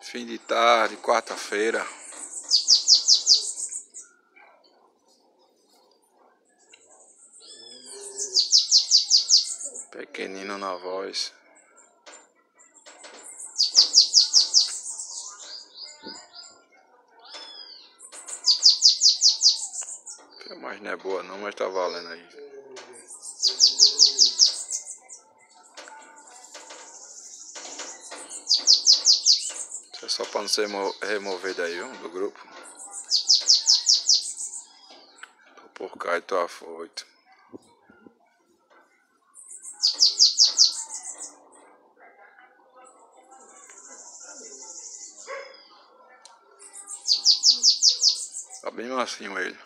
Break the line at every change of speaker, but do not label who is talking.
Fim de tarde, quarta-feira. Pequenino na voz. Mas não é boa não, mas tá valendo aí. É só para não ser remover daí, ó, do grupo. Tô por cá e tô afoito. Tá bem massinho ele.